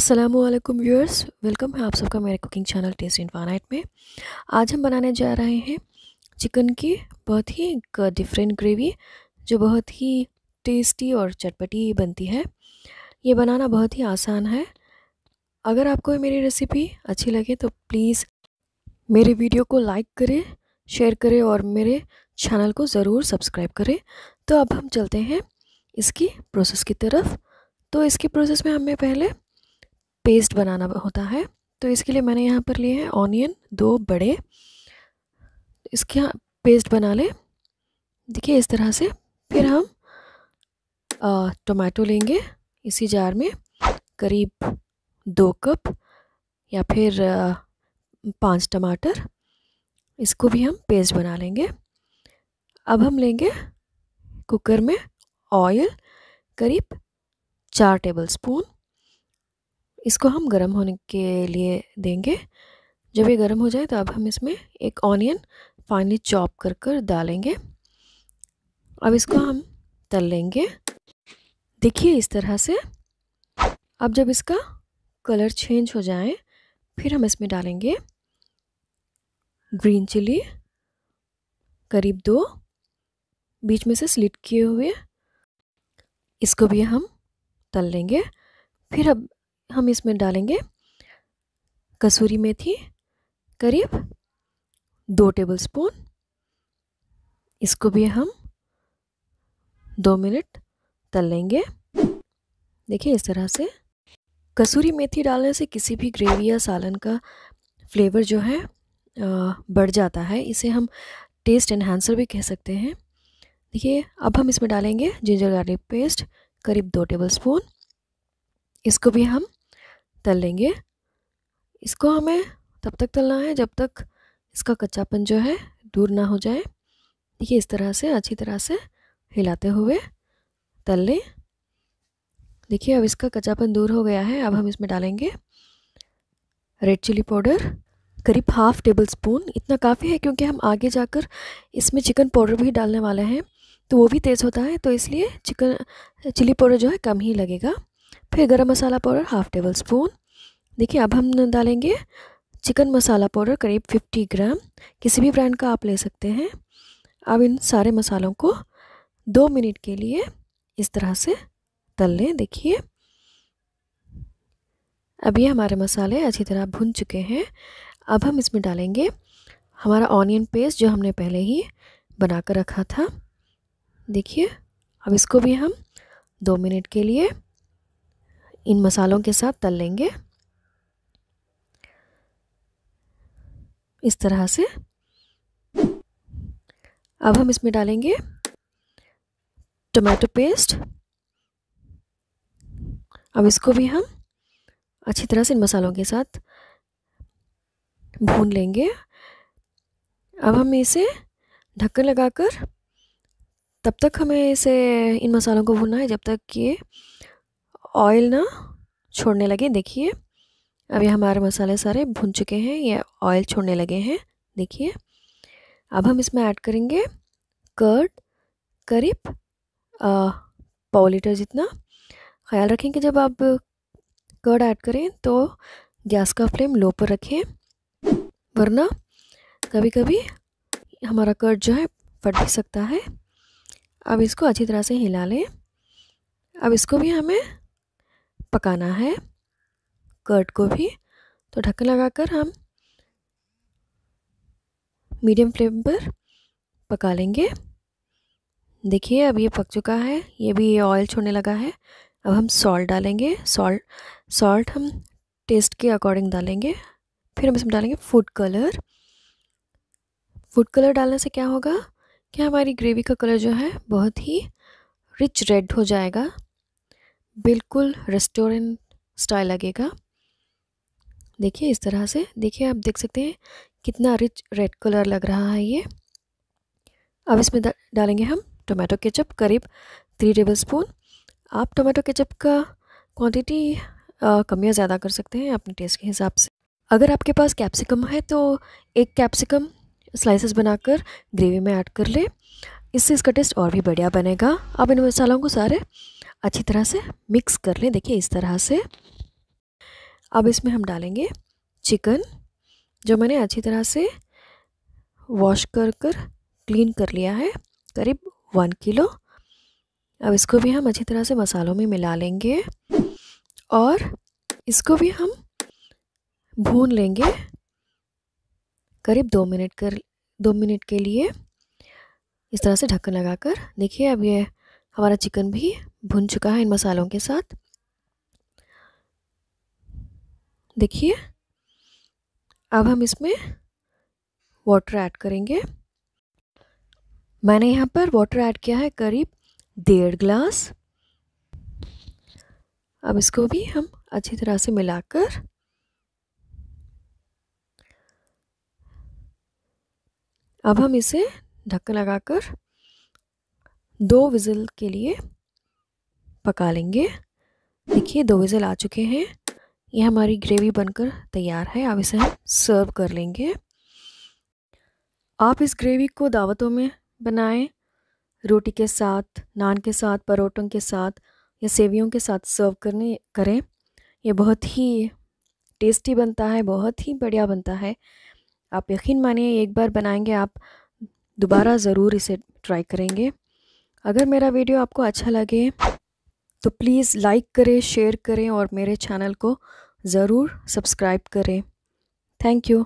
Aslam viewers welcome है आप सबका मेरे cooking channel taste in infinite में। आज हम बनाने जा रहे हैं चिकन की बहुत ही डिफरेंट ग्रेवी जो बहुत ही टेस्टी और चटपटी बनती है। ये बनाना बहुत ही आसान है। अगर आपको मेरी रेसिपी अच्छी लगे तो प्लीज़ मेरे वीडियो को लाइक करें शेयर करें और मेरे चैनल को ज़रूर सब्सक्राइब करें। तो अब हम चलते हैं इसकी प्रोसेस की तरफ़। तो इसकी प्रोसेस में हमें पहले पेस्ट बनाना होता है। तो इसके लिए मैंने यहाँ पर लिए हैं ऑनियन, दो बड़े। इसके यहाँ पेस्ट बना लें। देखिए इस तरह से। फिर हम टोमेटो लेंगे इसी जार में। करीब दो कप या फिर पाँच टमाटर। इसको भी हम पेस्ट बना लेंगे। अब हम लेंगे कुकर में ऑयल करीब चार टेबल स्पून। इसको हम गर्म होने के लिए देंगे। जब ये गर्म हो जाए तो अब हम इसमें एक ऑनियन फाइनली चॉप कर कर डालेंगे। अब इसको हम तल लेंगे। देखिए इस तरह से। अब जब इसका कलर चेंज हो जाए, फिर हम इसमें डालेंगे ग्रीन चिली, करीब दो। बीच में से स्लिट किए हुए। इसको भी हम तल लेंगे। फिर अब हम इसमें डालेंगे कसूरी मेथी, करीब दो टेबल स्पून इसको भी हम दो मिनट तल लेंगे। देखिए इस तरह से। कसूरी मेथी डालने से किसी भी ग्रेवी या सालन का फ्लेवर जो है बढ़ जाता है। इसे हम टेस्ट एनहांसर भी कह सकते हैं। देखिए, अब हम इसमें डालेंगे जिंजर गार्लिक पेस्ट, करीब दो टेबल स्पून इसको भी हम तल लेंगे इसको हमें तब तक तलना है जब तक इसका कच्चापन जो है दूर ना हो जाए। देखिए, इस तरह से, अच्छी तरह से हिलाते हुए तल लें। देखिए, अब इसका कच्चापन दूर हो गया है। अब हम इसमें डालेंगे रेड चिली पाउडर, करीब हाफ़ टेबल स्पून इतना काफ़ी है क्योंकि हम आगे जाकर इसमें चिकन पाउडर भी डालने वाले हैं तो वो भी तेज़ होता है तो इसलिए चिकन, चिली पाउडर जो है कम ही लगेगा। फिर गरम मसाला पाउडर हाफ़ टेबल स्पून। देखिए, अब हम डालेंगे चिकन मसाला पाउडर, करीब 50 ग्राम। किसी भी ब्रांड का आप ले सकते हैं। अब इन सारे मसालों को दो मिनट के लिए इस तरह से तल लें। देखिए, अब ये हमारे मसाले अच्छी तरह भुन चुके हैं। अब हम इसमें डालेंगे हमारा ऑनियन पेस्ट, जो हमने पहले ही बना कर रखा था। देखिए, अब इसको भी हम दो मिनट के लिए इन मसालों के साथ तल लेंगे। इस तरह से। अब हम इसमें डालेंगे टमाटो पेस्ट। अब इसको भी हम अच्छी तरह से इन मसालों के साथ भून लेंगे। अब हम इसे ढक्कन लगाकर, तब तक हमें इसे इन मसालों को भूनना है, जब तक कि ऑयल ना छोड़ने लगे। देखिए ये हमारे मसाले सारे भुन चुके हैं, ये ऑयल छोड़ने लगे हैं। देखिए, अब हम इसमें ऐड करेंगे कर्ड करीब पाव लीटर जितना। ख्याल रखें कि जब आप कर्ड ऐड करें तो गैस का फ्लेम लो पर रखें, वरना कभी कभी हमारा कर्ड जो है फट भी सकता है। अब इसको अच्छी तरह से हिला लें। अब इसको भी हमें पकाना है। कर्ड को भी तो ढक्कन लगाकर हम मीडियम फ्लेम पर पका लेंगे। देखिए, अब ये पक चुका है। ये भी ऑयल छोड़ने लगा है। अब हम सॉल्ट डालेंगे। सॉल्ट सॉल्ट हम टेस्ट के अकॉर्डिंग डालेंगे। फिर हम इसमें डालेंगे फ़ूड कलर। फ़ूड कलर डालने से क्या होगा कि हमारी ग्रेवी का कलर जो है बहुत ही रिच रेड हो जाएगा। बिल्कुल रेस्टोरेंट स्टाइल लगेगा। देखिए इस तरह से, देखिए आप देख सकते हैं कितना रिच रेड कलर लग रहा है ये। अब इसमें डालेंगे हम टोमेटो केचप, करीब थ्री टेबल स्पून आप टोमेटो केचप का क्वांटिटी कम या ज़्यादा कर सकते हैं अपने टेस्ट के हिसाब से। अगर आपके पास कैप्सिकम है तो एक कैप्सिकम स्लाइसेस बनाकर ग्रेवी में ऐड कर ले। इससे इसका टेस्ट और भी बढ़िया बनेगा। अब इन मसालों को सारे अच्छी तरह से मिक्स कर लें। देखिए, इस तरह से। अब इसमें हम डालेंगे चिकन जो मैंने अच्छी तरह से वॉश कर कर क्लीन कर लिया है, करीब वन किलो अब इसको भी हम अच्छी तरह से मसालों में मिला लेंगे और इसको भी हम भून लेंगे करीब दो मिनट कर, दो मिनट के लिए। इस तरह से ढक्कन लगाकर। देखिए, अब ये हमारा चिकन भी भुन चुका है इन मसालों के साथ। देखिए, अब हम इसमें वाटर ऐड करेंगे। मैंने यहाँ पर वाटर ऐड किया है करीब डेढ़ ग्लास अब इसको भी हम अच्छी तरह से मिलाकर अब हम इसे ढक्कन लगाकर दो विज़ल के लिए पका लेंगे। देखिए, दो विज़ल आ चुके हैं। ये हमारी ग्रेवी बनकर तैयार है। अब इसे हम सर्व कर लेंगे। आप इस ग्रेवी को दावतों में बनाएँ। रोटी के साथ, नान के साथ परोठों के साथ या सेवियों के साथ सर्व करने, करें। ये बहुत ही टेस्टी बनता है, बहुत ही बढ़िया बनता है। आप यकीन मानिए, एक बार बनाएँगे आप, दोबारा ज़रूर इसे ट्राई करेंगे। अगर मेरा वीडियो आपको अच्छा लगे तो प्लीज़ लाइक करें शेयर करें और मेरे चैनल को ज़रूर सब्सक्राइब करें। Thank you